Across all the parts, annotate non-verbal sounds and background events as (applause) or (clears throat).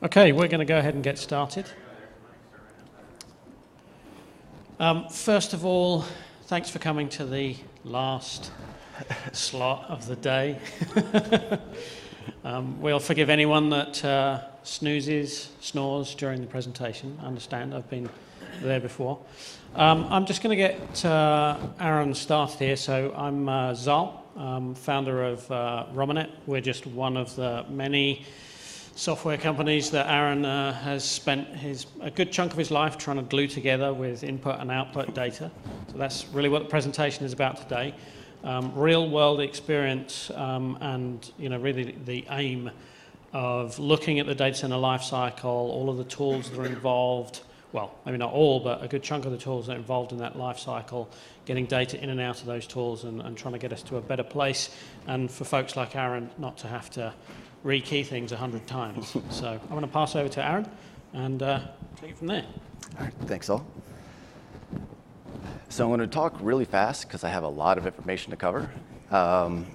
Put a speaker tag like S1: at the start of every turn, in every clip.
S1: Okay, we're going to go ahead and get started. Um, first of all, thanks for coming to the last slot of the day. (laughs) um, we'll forgive anyone that uh, snoozes, snores during the presentation. I understand, I've been there before. Um, I'm just going to get uh, Aryn started here. So I'm uh, Zal, um, founder of uh, Romonet. We're just one of the many software companies that Aryn uh, has spent his, a good chunk of his life trying to glue together with input and output data. So that's really what the presentation is about today. Um, real world experience um, and you know really the aim of looking at the data center lifecycle, all of the tools that are involved, well, maybe not all, but a good chunk of the tools that are involved in that lifecycle, getting data in and out of those tools and, and trying to get us to a better place. And for folks like Aryn, not to have to rekey things a hundred times. (laughs) so I'm going to pass over to Aryn and uh, take it from there.
S2: All right, thanks all. So I'm going to talk really fast because I have a lot of information to cover. Um,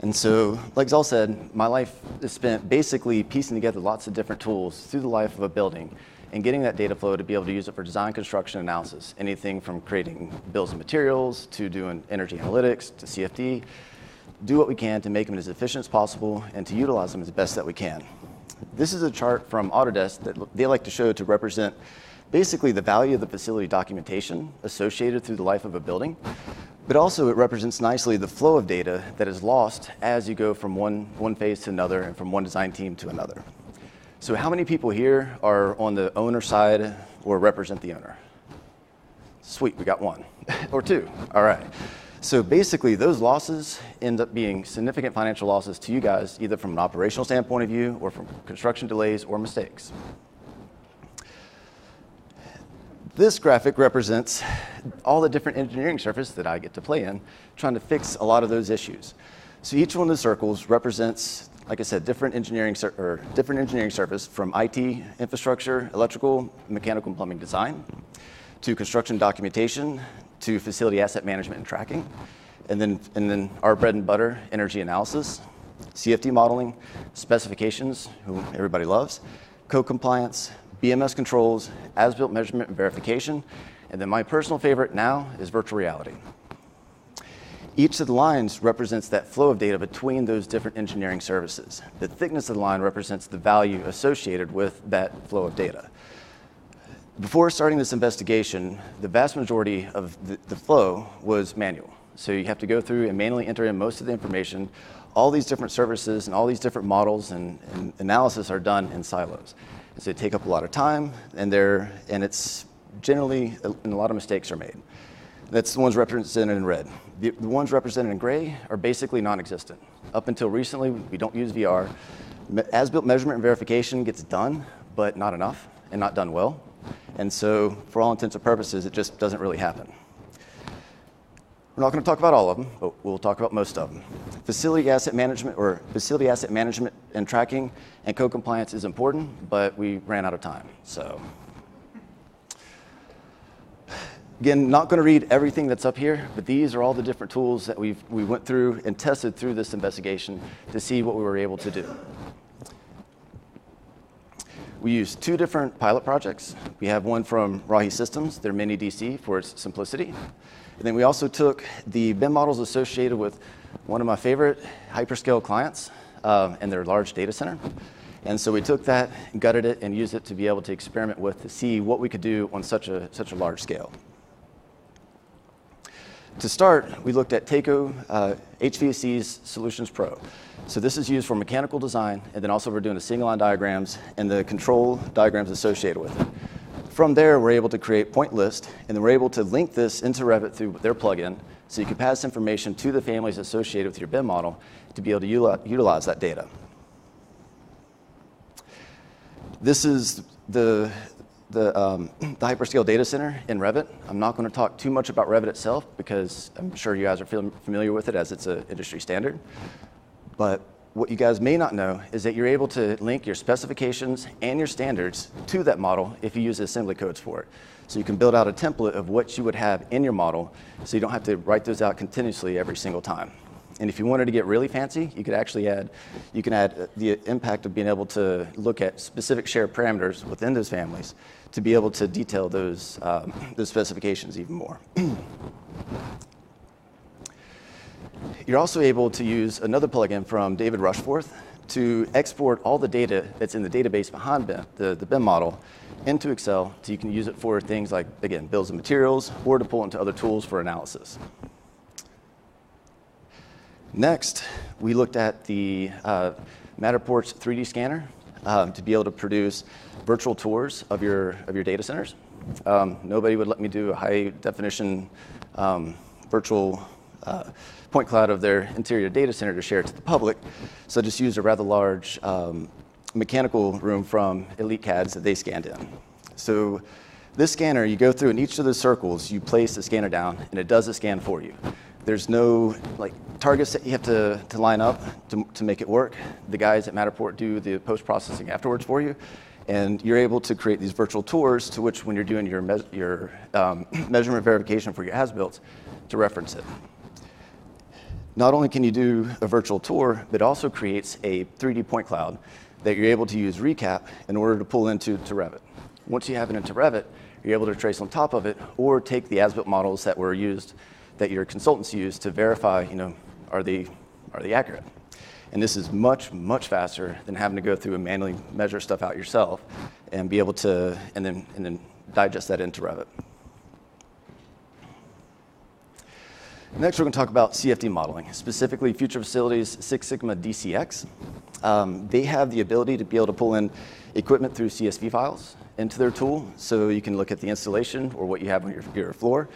S2: and so, like Zal said, my life is spent basically piecing together lots of different tools through the life of a building and getting that data flow to be able to use it for design, construction, analysis. Anything from creating bills of materials to doing energy analytics to CFD do what we can to make them as efficient as possible and to utilize them as best that we can. This is a chart from Autodesk that they like to show to represent basically the value of the facility documentation associated through the life of a building, but also it represents nicely the flow of data that is lost as you go from one, one phase to another and from one design team to another. So how many people here are on the owner side or represent the owner? Sweet, we got one (laughs) or two. All right. So basically, those losses end up being significant financial losses to you guys, either from an operational standpoint of view or from construction delays or mistakes. This graphic represents all the different engineering surfaces that I get to play in, trying to fix a lot of those issues. So each one of the circles represents, like I said, different engineering or different engineering surface from IT infrastructure, electrical, mechanical, and plumbing design, to construction documentation, to facility asset management and tracking. And then, and then our bread and butter, energy analysis, CFD modeling, specifications, who everybody loves, code compliance, BMS controls, as-built measurement and verification, and then my personal favorite now is virtual reality. Each of the lines represents that flow of data between those different engineering services. The thickness of the line represents the value associated with that flow of data. Before starting this investigation, the vast majority of the, the, flow was manual. So you have to go through and manually enter in most of the information. All these different services and all these different models and, and analysis are done in silos. And so they take up a lot of time, and they're and it's generally and a lot of mistakes are made. That's the ones represented in red. The, the ones represented in gray are basically non-existent. Up until recently, we don't use VR. As-built measurement and verification gets done, but not enough and not done well. And so, for all intents and purposes, it just doesn't really happen. We're not going to talk about all of them, but we'll talk about most of them. Facility asset management or facility asset management and tracking and code compliance is important, but we ran out of time. So again, not going to read everything that's up here, but these are all the different tools that we've we went through and tested through this investigation to see what we were able to do. We used two different pilot projects. We have one from Rahi Systems, their mini DC for its simplicity. And then we also took the BIM models associated with one of my favorite hyperscale clients uh, and their large data center. And so we took that, gutted it, and used it to be able to experiment with to see what we could do on such a, such a large scale. To start, we looked at Taco uh, HVAC's Solutions Pro. So this is used for mechanical design, and then also we're doing the single line diagrams and the control diagrams associated with it. From there, we're able to create point list, and then we're able to link this into Revit through their plugin, so you can pass information to the families associated with your BIM model to be able to utilize that data. This is the, the, um, (clears throat) the hyperscale data center in Revit. I'm not going to talk too much about Revit itself because I'm sure you guys are familiar with it as it's an industry standard. But what you guys may not know is that you're able to link your specifications and your standards to that model if you use assembly codes for it. So you can build out a template of what you would have in your model so you don't have to write those out continuously every single time. And if you wanted to get really fancy, you could actually add, you can add uh, the impact of being able to look at specific shared parameters within those families to be able to detail those, um, those specifications even more. (clears throat) You're also able to use another plugin from David Rushforth to export all the data that's in the database behind BIM, the, the BIM model into Excel so you can use it for things like, again, bills of materials or to pull into other tools for analysis. Next, we looked at the uh, Matterport's 3D scanner um, to be able to produce virtual tours of your, of your data centers. Um, nobody would let me do a high definition um, virtual uh, point cloud of their interior data center to share it to the public. So I just used a rather large um, mechanical room from Elite CADs that they scanned in. So this scanner, you go through in each of the circles, you place the scanner down, and it does the scan for you. There's no like targets that you have to, to line up to, to make it work. The guys at Matterport do the post-processing afterwards for you. And you're able to create these virtual tours to which when you're doing your, me your um, (clears throat) measurement verification for your as-built, to reference it. Not only can you do a virtual tour, but it also creates a 3D point cloud that you're able to use ReCap in order to pull into to Revit. Once you have it into Revit, you're able to trace on top of it or take the as-built models that were used, that your consultants use to verify, you know, are they, are they accurate? And this is much, much faster than having to go through and manually measure stuff out yourself and be able to, and then, and then digest that into Revit. Next, we're going to talk about CFD modeling, specifically Future Facilities Six Sigma DCX. Um, they have the ability to be able to pull in equipment through CSV files into their tool, so you can look at the installation or what you have on your, your floor.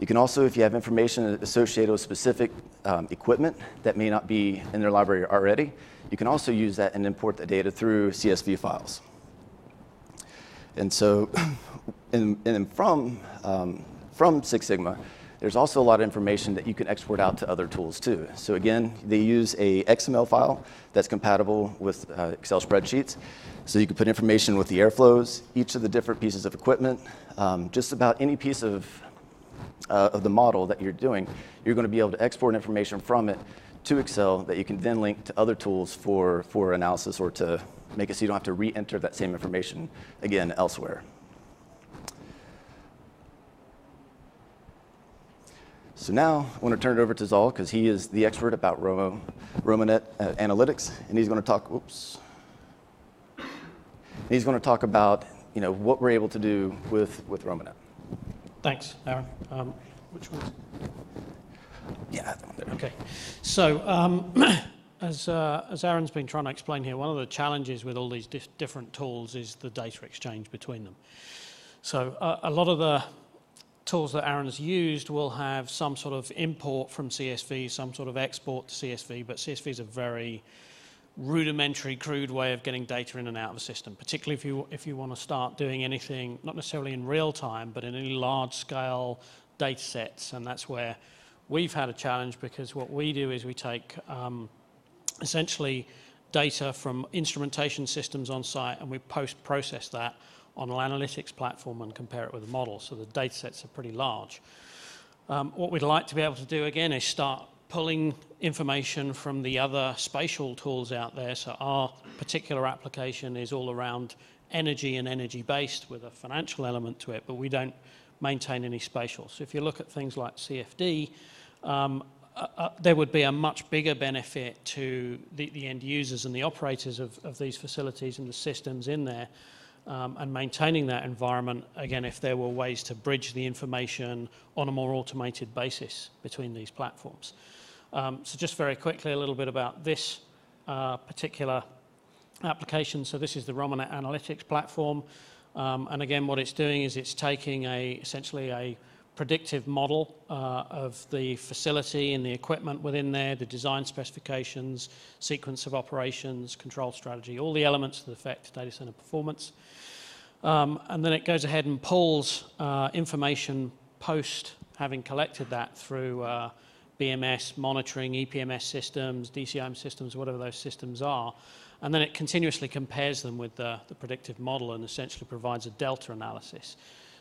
S2: You can also, if you have information associated with specific um, equipment that may not be in their library already, you can also use that and import the data through CSV files. And so, (clears throat) and, and from, um, from Six Sigma, there's also a lot of information that you can export out to other tools too. So again, they use a XML file that's compatible with uh, Excel spreadsheets. So you can put information with the airflows, each of the different pieces of equipment, um, just about any piece of, uh, of the model that you're doing, you're going to be able to export information from it to Excel that you can then link to other tools for, for analysis or to make it so you don't have to re-enter that same information again elsewhere. So now I want to turn it over to Zal because he is the expert about Romo, Romonet uh, analytics, and he's going to talk. Oops. He's going to talk about you know what we're able to do with with Romonet.
S1: Thanks, Aryn. Um, which one?
S2: Yeah.
S1: Okay. So. Um, (clears throat) as, uh, as Aryn's been trying to explain here, one of the challenges with all these dif different tools is the data exchange between them. So uh, a lot of the tools that Aryn's used will have some sort of import from CSV, some sort of export to CSV, but CSV is a very rudimentary, crude way of getting data in and out of a system, particularly if you, if you want to start doing anything, not necessarily in real time, but in any large scale data sets. And that's where we've had a challenge because what we do is we take um, essentially data from instrumentation systems on site and we post process that on an analytics platform and compare it with a model. So the data sets are pretty large. Um, what we'd like to be able to do again is start pulling information from the other spatial tools out there. So our particular application is all around energy and energy based with a financial element to it, but we don't maintain any spatial. So if you look at things like CFD, um, uh, uh, there would be a much bigger benefit to the, the end users and the operators of, of these facilities and the systems in there um, and maintaining that environment, again, if there were ways to bridge the information on a more automated basis between these platforms. Um, so just very quickly, a little bit about this uh, particular application. So this is the Romonet Analytics platform. Um, and again, what it's doing is it's taking a essentially a predictive model uh, of the facility and the equipment within there, the design specifications, sequence of operations, control strategy, all the elements that affect data center performance. Um, and then it goes ahead and pulls uh, information post having collected that through uh, BMS monitoring, EPMS systems, DCIM systems, whatever those systems are. And then it continuously compares them with the, the predictive model and essentially provides a delta analysis.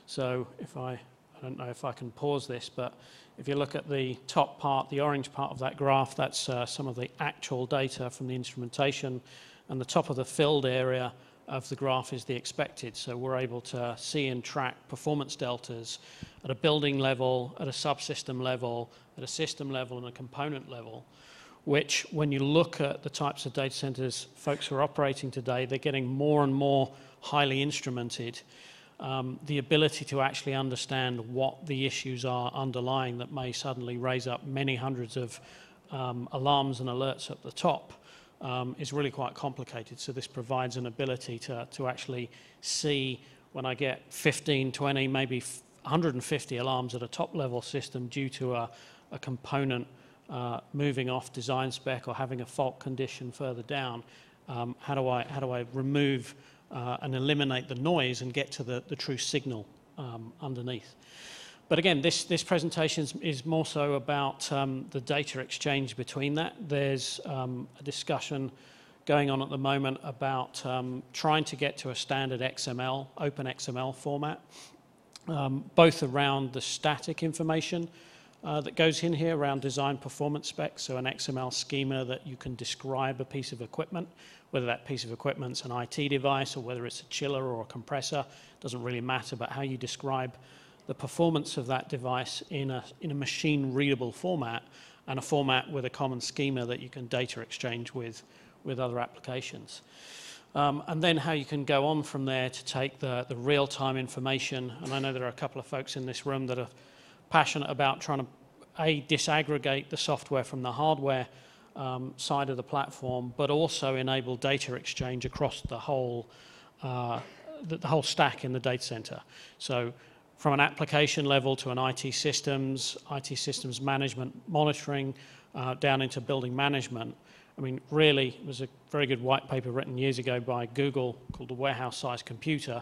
S1: So if I I don't know if I can pause this, but if you look at the top part, the orange part of that graph, that's uh, some of the actual data from the instrumentation, and the top of the filled area of the graph is the expected. So we're able to see and track performance deltas at a building level, at a subsystem level, at a system level, and a component level, which when you look at the types of data centers folks are operating today, they're getting more and more highly instrumented. Um, the ability to actually understand what the issues are underlying that may suddenly raise up many hundreds of um, alarms and alerts at the top um, is really quite complicated. So this provides an ability to, to actually see when I get 15, 20, maybe 150 alarms at a top level system due to a, a component uh, moving off design spec or having a fault condition further down, um, how, do I, how do I remove uh, and eliminate the noise and get to the, the true signal um, underneath? But again, this, this presentation is more so about um, the data exchange between that. There's um, a discussion going on at the moment about um, trying to get to a standard XML, open XML format, um, both around the static information uh, that goes in here around design performance specs, so an XML schema that you can describe a piece of equipment, whether that piece of equipment's an IT device or whether it's a chiller or a compressor, doesn't really matter, but how you describe the performance of that device in a, in a machine readable format and a format with a common schema that you can data exchange with, with other applications. Um, and then how you can go on from there to take the, the real-time information. And I know there are a couple of folks in this room that are passionate about trying to, A, disaggregate the software from the hardware um, side of the platform, but also enable data exchange across the whole, uh, the, the whole stack in the data center. So from an application level to an IT systems, IT systems management monitoring, uh, down into building management. I mean, really, it was a very good white paper written years ago by Google called the warehouse size computer.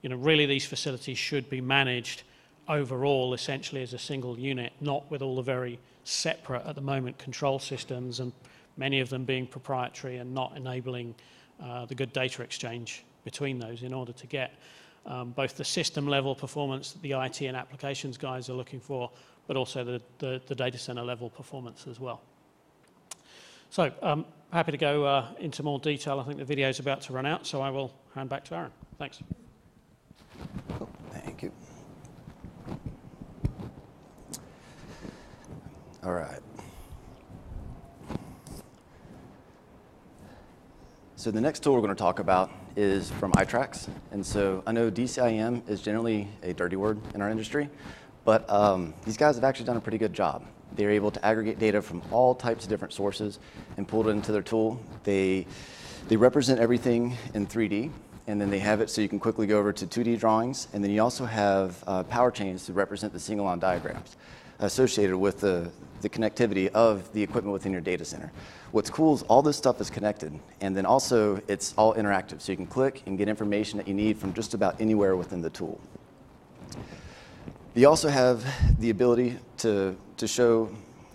S1: You know, really these facilities should be managed overall essentially as a single unit, not with all the very separate at the moment control systems and many of them being proprietary and not enabling uh, the good data exchange between those in order to get um, both the system level performance that the IT and applications guys are looking for, but also the, the, the data center level performance as well. So um, happy to go uh, into more detail. I think the video is about to run out, so I will hand back to Aryn. Thanks.
S2: Thank you. All right. So the next tool we're going to talk about is from iTRACS. And so I know DCIM is generally a dirty word in our industry, but um, these guys have actually done a pretty good job. They're able to aggregate data from all types of different sources and pull it into their tool. They, they represent everything in 3D, and then they have it so you can quickly go over to 2D drawings, and then you also have uh, power chains to represent the single-line diagrams associated with the, the connectivity of the equipment within your data center. What's cool is all this stuff is connected, and then also it's all interactive, so you can click and get information that you need from just about anywhere within the tool. You also have the ability to, to show,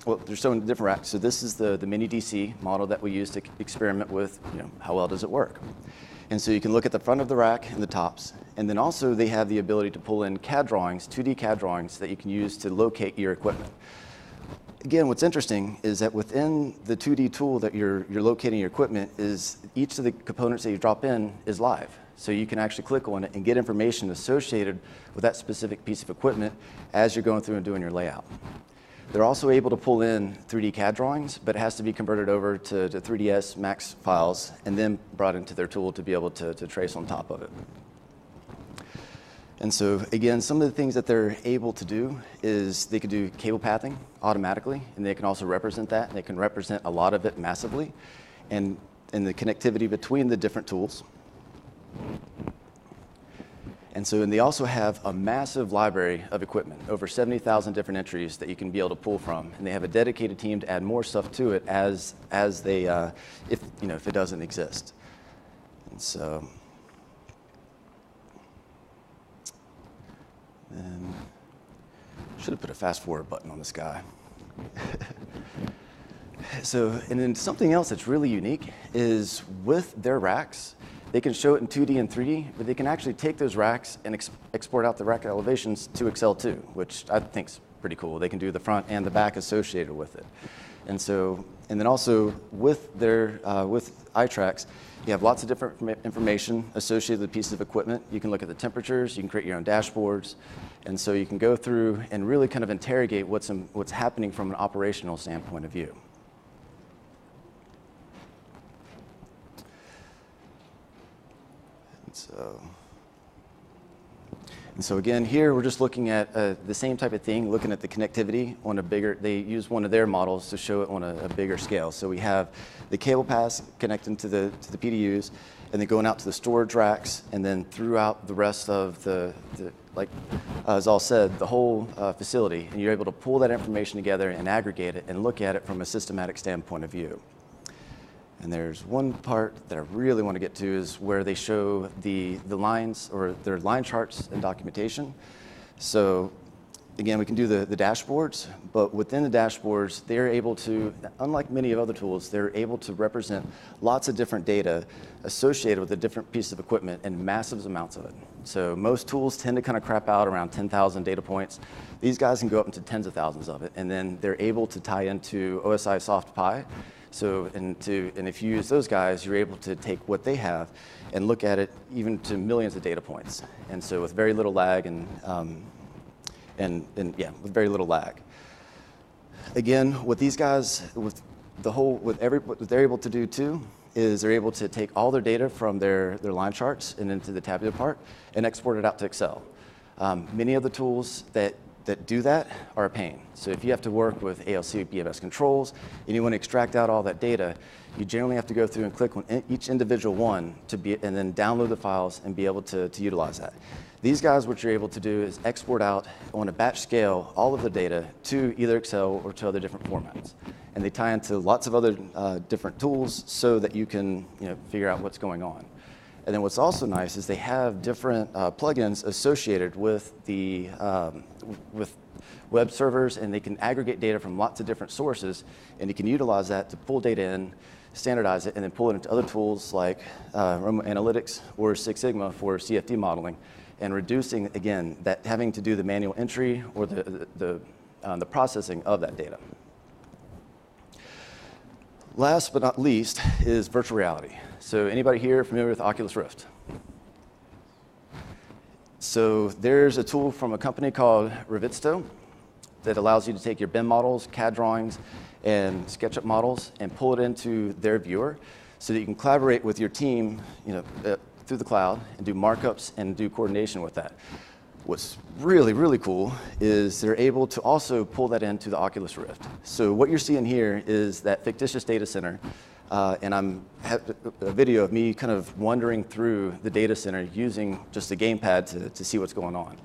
S2: well, they're showing different racks. So this is the, the mini DC model that we use to experiment with, you know, how well does it work. And so you can look at the front of the rack and the tops. And then also they have the ability to pull in CAD drawings, 2D CAD drawings that you can use to locate your equipment. Again, what's interesting is that within the 2D tool that you're, you're locating your equipment is each of the components that you drop in is live. So you can actually click on it and get information associated with that specific piece of equipment as you're going through and doing your layout. They're also able to pull in 3D CAD drawings, but it has to be converted over to, to 3ds Max files and then brought into their tool to be able to, to trace on top of it. And so again, some of the things that they're able to do is they can do cable pathing automatically, and they can also represent that, they can represent a lot of it massively, and, and the connectivity between the different tools. And so, and they also have a massive library of equipment, over 70,000 different entries that you can be able to pull from. And they have a dedicated team to add more stuff to it as, as they, uh, if, you know, if it doesn't exist. And so, should have put a fast forward button on this guy. (laughs) so, and then something else that's really unique is with their racks, they can show it in 2D and 3D, but they can actually take those racks and ex- export out the rack elevations to Excel too, which I think is pretty cool. They can do the front and the back associated with it. And so, and then also with their, uh, with iTRACS, you have lots of different information associated with pieces of equipment. You can look at the temperatures, you can create your own dashboards, and so you can go through and really kind of interrogate what's, in, what's happening from an operational standpoint of view. So, and so again, here we're just looking at uh, the same type of thing, looking at the connectivity on a bigger, they use one of their models to show it on a, a bigger scale. So we have the cable pass connecting to the, to the PDUs, and then going out to the storage racks, and then throughout the rest of the, the like uh, as Zal said, the whole uh, facility, and you're able to pull that information together and aggregate it and look at it from a systematic standpoint of view. And there's one part that I really want to get to is where they show the, the lines or their line charts and documentation. So again, we can do the, the dashboards, but within the dashboards, they're able to, unlike many of other tools, they're able to represent lots of different data associated with a different piece of equipment and massive amounts of it. So most tools tend to kind of crap out around 10,000 data points. These guys can go up into tens of thousands of it, and then they're able to tie into OSIsoft PI so, and, to, and if you use those guys, you're able to take what they have and look at it even to millions of data points. And so with very little lag and, um, and, and yeah, with very little lag. Again, what these guys, with the whole, with every, what they're able to do too, is they're able to take all their data from their, their line charts and into the tabular part and export it out to Excel. Um, many of the tools that that do that are a pain. So if you have to work with ALC BMS controls and you want to extract out all that data, you generally have to go through and click on each individual one to be, and then download the files and be able to, to utilize that. These guys, what you're able to do is export out on a batch scale all of the data to either Excel or to other different formats. And they tie into lots of other uh, different tools so that you can you know, figure out what's going on. And then what's also nice is they have different uh, plugins associated with the um, with web servers, and they can aggregate data from lots of different sources, and you can utilize that to pull data in, standardize it, and then pull it into other tools like uh, Roma Analytics or Six Sigma for CFD modeling, and reducing again that having to do the manual entry or the the, the, uh, the processing of that data. Last but not least is virtual reality. So anybody here familiar with Oculus Rift? So there's a tool from a company called Revizto that allows you to take your BIM models, CAD drawings, and SketchUp models and pull it into their viewer so that you can collaborate with your team you know, uh, through the cloud and do markups and do coordination with that. What's really, really cool is they're able to also pull that into the Oculus Rift. So what you're seeing here is that fictitious data center uh, and I'm have a video of me kind of wandering through the data center using just a gamepad to, to see what's going on.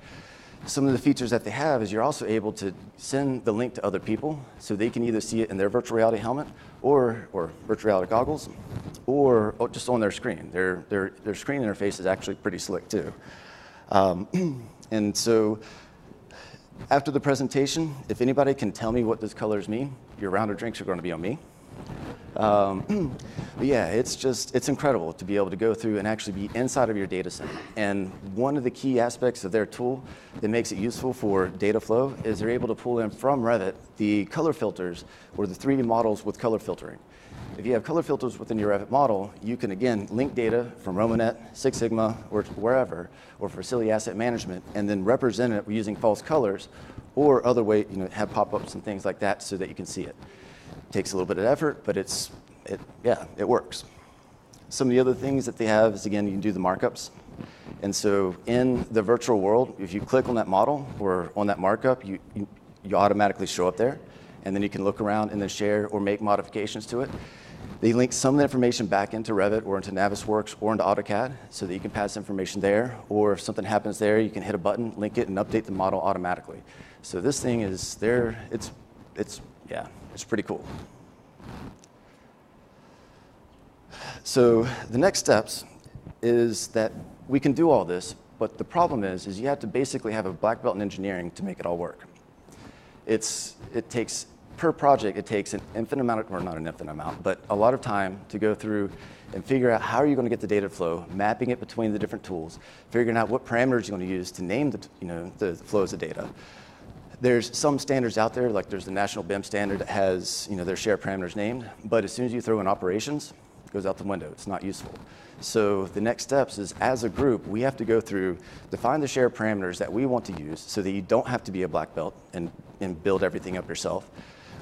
S2: Some of the features that they have is you're also able to send the link to other people so they can either see it in their virtual reality helmet or, or virtual reality goggles or just on their screen. Their, their, their screen interface is actually pretty slick too. Um, (clears throat) and so after the presentation, if anybody can tell me what those colors mean, your round of drinks are going to be on me. Um, (clears throat) but yeah, it's just, it's incredible to be able to go through and actually be inside of your data center. And one of the key aspects of their tool that makes it useful for data flow is they're able to pull in from Revit the color filters or the 3D models with color filtering. If you have color filters within your Revit model, you can again link data from Romonet, Six Sigma, or wherever, or for facility asset management, and then represent it using false colors, or other way, you know, have pop-ups and things like that so that you can see it. Takes a little bit of effort, but it's, it, yeah, it works. Some of the other things that they have is, again, you can do the markups. And so in the virtual world, if you click on that model or on that markup, you, you, you automatically show up there. And then you can look around and then share or make modifications to it. They link some of the information back into Revit or into Navisworks or into AutoCAD so that you can pass information there. Or if something happens there, you can hit a button, link it, and update the model automatically. So this thing is there. It's, it's yeah, it's pretty cool. So the next steps is that we can do all this, but the problem is, is you have to basically have a black belt in engineering to make it all work. It's, it takes per project, it takes an infinite amount, of, or not an infinite amount, but a lot of time to go through and figure out how are you going to get the data flow, mapping it between the different tools, figuring out what parameters you're going to use to name the, you know, the flows of data. There's some standards out there, like there's the national BIM standard that has you know, their share parameters named, but as soon as you throw in operations, it goes out the window. It's not useful. So the next steps is as a group, we have to go through, define the share parameters that we want to use so that you don't have to be a black belt and, and build everything up yourself.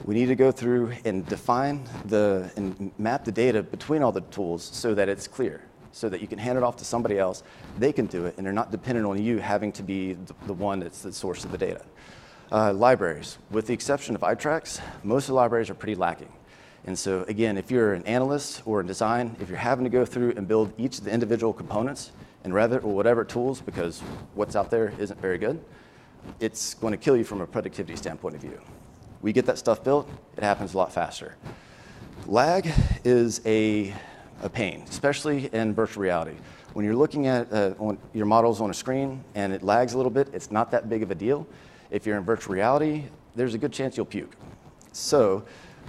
S2: We need to go through and define the, and map the data between all the tools so that it's clear, so that you can hand it off to somebody else, they can do it, and they're not dependent on you having to be the, the one that's the source of the data. Uh, libraries, with the exception of iTRACS, most of the libraries are pretty lacking. And so again, if you're an analyst or in design, if you're having to go through and build each of the individual components in Revit or whatever tools because what's out there isn't very good, it's going to kill you from a productivity standpoint of view. We get that stuff built, it happens a lot faster. Lag is a, a pain, especially in virtual reality. When you're looking at uh, your models on a screen and it lags a little bit, it's not that big of a deal. If you're in virtual reality, there's a good chance you'll puke. So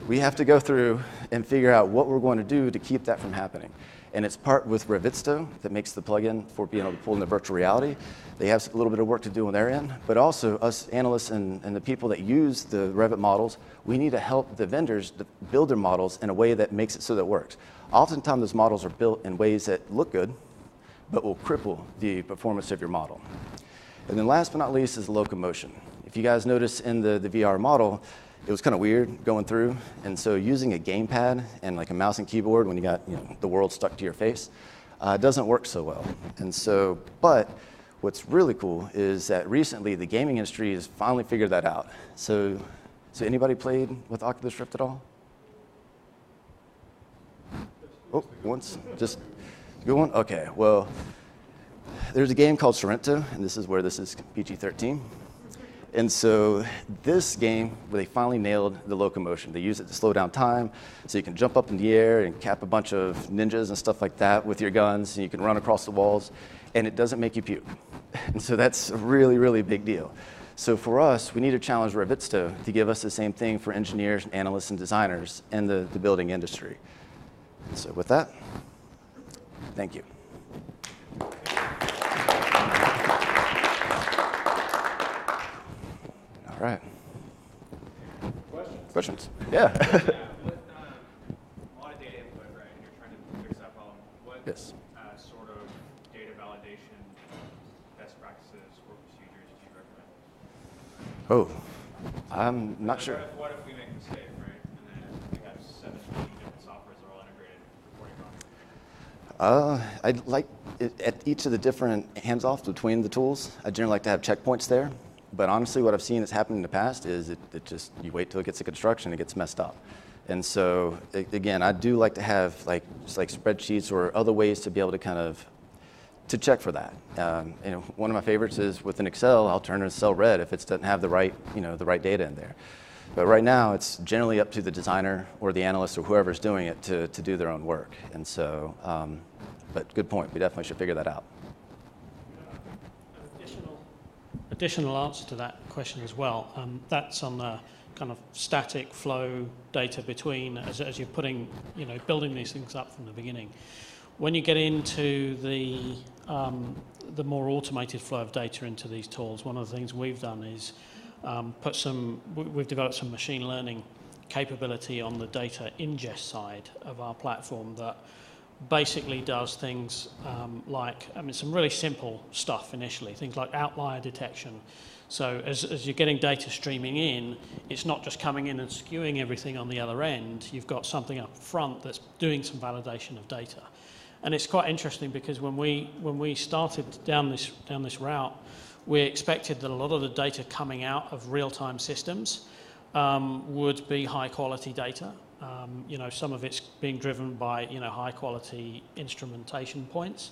S2: we have to go through and figure out what we're going to do to keep that from happening. And it's part with Revizto that makes the plugin for being able to pull into virtual reality. They have a little bit of work to do on their end, but also us analysts and, and the people that use the Revit models, we need to help the vendors build their models in a way that makes it so that it works. Oftentimes those models are built in ways that look good, but will cripple the performance of your model. And then last but not least is locomotion. If you guys notice in the, the VR model, it was kind of weird going through. And so using a gamepad and like a mouse and keyboard when you got you know, the world stuck to your face uh, doesn't work so well. And so, but what's really cool is that recently the gaming industry has finally figured that out. So, so anybody played with Oculus Rift at all? Oh, once, just good one. Okay, well, there's a game called Sairento, and this is where this is PG-13. And so this game, where they finally nailed the locomotion. They use it to slow down time, so you can jump up in the air and cap a bunch of ninjas and stuff like that with your guns, and you can run across the walls, and it doesn't make you puke. (laughs) And so that's a really, really big deal. So for us, we need to challenge Revizto to give us the same thing for engineers, analysts, and designers in the, the building industry. So with that, thank you. All right.
S3: Questions?
S2: Questions? Yeah.
S3: Yeah, (laughs) (laughs) with, um, a lot of data input, right, and you're trying to fix that problem. What,
S2: Yes.
S3: uh, sort of data validation best practices or procedures do you recommend?
S2: oh, I'm not
S3: What
S2: sure.
S3: if- What if we make a mistake, right, and then we have seven different softwares that are all integrated reporting on?
S2: Uh, I'd like it, at each of the different hands-offs between the tools. I generally like to have checkpoints there. But honestly, what I've seen that's happened in the past is it, it just you wait till it gets to construction, it gets messed up. And so again, I do like to have like just like spreadsheets or other ways to be able to kind of to check for that. Um, you know, one of my favorites is with an Excel, I'll turn a cell red if it doesn't have the right you know the right data in there. But right now, it's generally up to the designer or the analyst or whoever's doing it to, to do their own work. And so, um, but good point. We definitely should figure that out.
S1: Additional, additional answer to that question as well. Um, that's on the kind of static flow data between as, as you're putting, you know, building these things up from the beginning. When you get into the um, the more automated flow of data into these tools, one of the things we've done is um, put some. we- We've developed some machine learning capability on the data ingest side of our platform that basically does things um, like, I mean, some really simple stuff initially, things like outlier detection. So as, as you're getting data streaming in, it's not just coming in and skewing everything on the other end. You've got something up front that's doing some validation of data. And it's quite interesting because when we, when we started down this, down this route, we expected that a lot of the data coming out of real-time systems um, would be high quality data. Um, you know, some of it's being driven by, you know, high quality instrumentation points.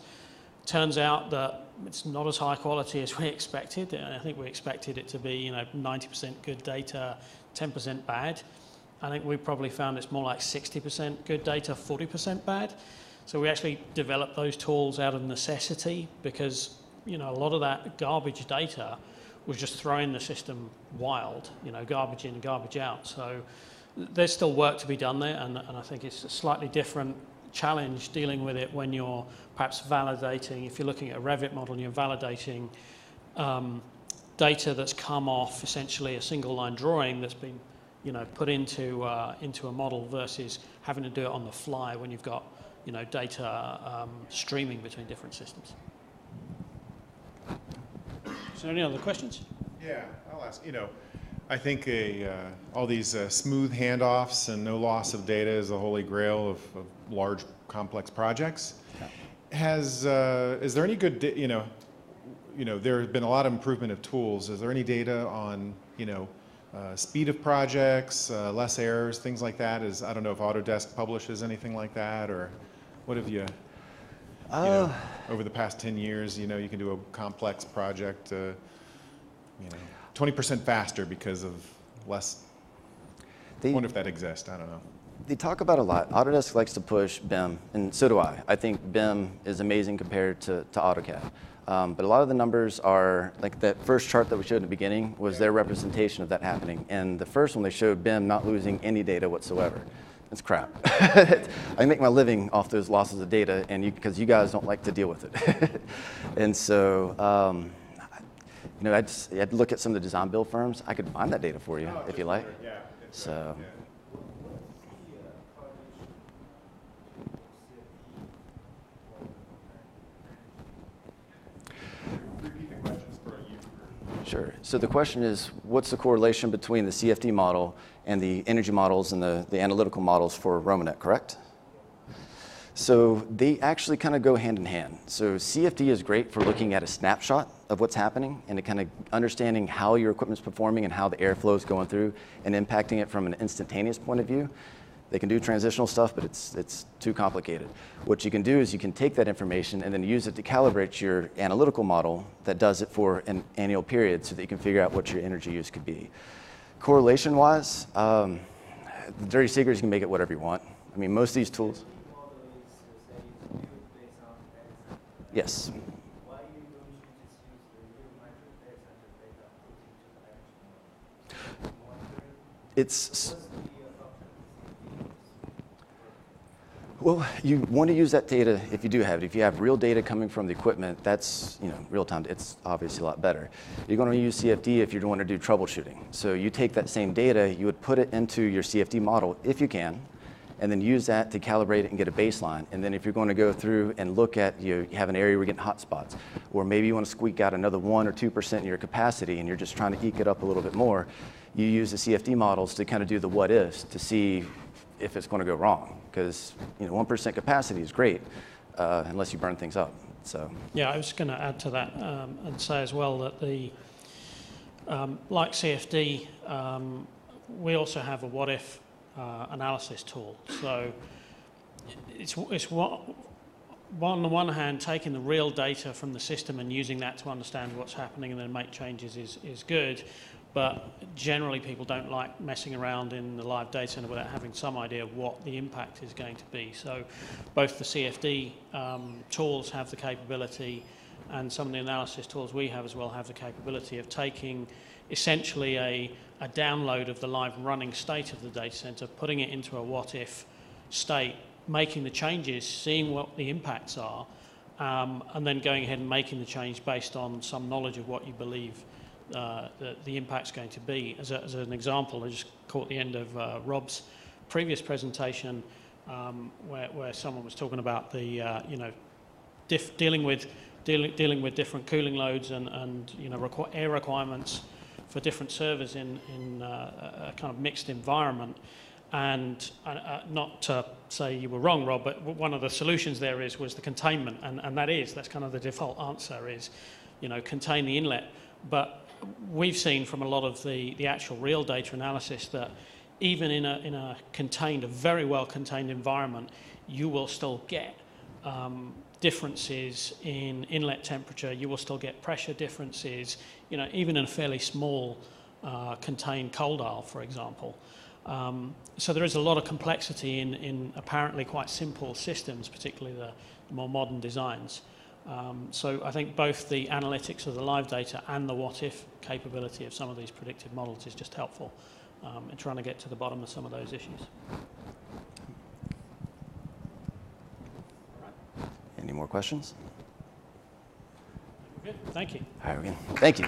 S1: Turns out that it's not as high quality as (laughs) we expected. I think we expected it to be, you know, 90% good data, 10% bad. I think we probably found it's more like 60% good data, 40% bad. So we actually developed those tools out of necessity because, you know, a lot of that garbage data was just throwing the system wild, you know, garbage in, garbage out. So there's still work to be done there, and, and I think it's a slightly different challenge dealing with it when you're perhaps validating, if you're looking at a Revit model and you're validating um, data that's come off essentially a single line drawing that's been you know, put into, uh, into a model versus having to do it on the fly when you've got you know, data um, streaming between different systems. So any other questions?
S4: Yeah, I'll ask. You know, I think a, uh, all these uh, smooth handoffs and no loss of data is the holy grail of, of large, complex projects. Has uh, is there any good? You know, you know, there has been a lot of improvement of tools. Is there any data on you know? Uh, speed of projects, uh, less errors, things like that. Is I don't know if Autodesk publishes anything like that, or what have you, you know,
S2: Uh,
S4: over the past 10 years, you know, you can do a complex project, uh, you know, 20% faster because of less. I wonder if that exists. I don't know.
S2: they talk about a lot. Autodesk likes to push BIM, and so do I. I think BIM is amazing compared to, to AutoCAD. Um, but a lot of the numbers are, like that first chart that we showed in the beginning was their representation of that happening. And the first one, they showed BIM not losing any data whatsoever. It's crap. (laughs) I make my living off those losses of data, and because you, guys don't like to deal with it. (laughs) and so, um, you know, I'd, I'd look at some of the design build firms. I could find that data for you if you like.
S4: Yeah.
S2: So,
S4: Repeat the questions for you.
S2: Sure. So the question is, what's the correlation between the CFD model and the energy models and the, the analytical models for Romonet, correct? So they actually kind of go hand in hand. So CFD is great for looking at a snapshot of what's happening and to kind of understanding how your equipment's performing and how the airflow is going through and impacting it from an instantaneous point of view. They can do transitional stuff, but it's, it's too complicated. What you can do is you can take that information and then use it to calibrate your analytical model that does it for an annual period so that you can figure out what your energy use could be. Correlation wise, um, the dirty secret is you can make it whatever you want. I mean, most of these tools, yes.
S5: Why you don't you just use the real micro data center data put into the energy model? Wondering
S2: It's Well, you want to use that data if you do have it. If you have real data coming from the equipment, that's, you know, real time, it's obviously a lot better. You're going to use CFD if you want to do troubleshooting. So you take that same data, you would put it into your CFD model if you can, and then use that to calibrate it and get a baseline. And then if you're going to go through and look at, you, you have an area where you're getting hot spots, or maybe you want to squeak out another one or 2% in your capacity and you're just trying to eke it up a little bit more, you use the CFD models to kind of do the what ifs to see if it's going to go wrong. Because, you know, 1% capacity is great uh, unless you burn things up. So,
S1: Yeah, I was going to add to that um, and say as well that the, um, like CFD, um, we also have a what if uh, analysis tool. So it's, it's what, on the one hand, taking the real data from the system and using that to understand what's happening and then make changes is, is good. But generally, people don't like messing around in the live data center without having some idea of what the impact is going to be. So, both the CFD um, tools have the capability, and some of the analysis tools we have as well have the capability of taking essentially a, a download of the live running state of the data center, putting it into a what if state, making the changes, seeing what the impacts are, um, and then going ahead and making the change based on some knowledge of what you believe uh, the, the impact's going to be. As, a, as an example, I just caught the end of uh, Rob's previous presentation um, where, where someone was talking about the, uh, you know, dealing with dealing, dealing with different cooling loads and, and you know, requ- air requirements for different servers in, in uh, a kind of mixed environment. And uh, uh, not to say you were wrong, Rob, but one of the solutions there is was the containment, and, and that is that's kind of the default answer is, you know, contain the inlet. But we've seen from a lot of the, the actual real data analysis that even in a, in a contained, a very well contained environment, you will still get um, differences in inlet temperature, you will still get pressure differences, you know, even in a fairly small uh, contained cold aisle, for example. Um, so there is a lot of complexity in, in apparently quite simple systems, particularly the more modern designs. Um, so I think both the analytics of the live data and the what if capability of some of these predictive models is just helpful um, in trying to get to the bottom of some of those issues.
S2: Any more questions?
S1: Good. Thank you.
S2: Right, again. Thank you.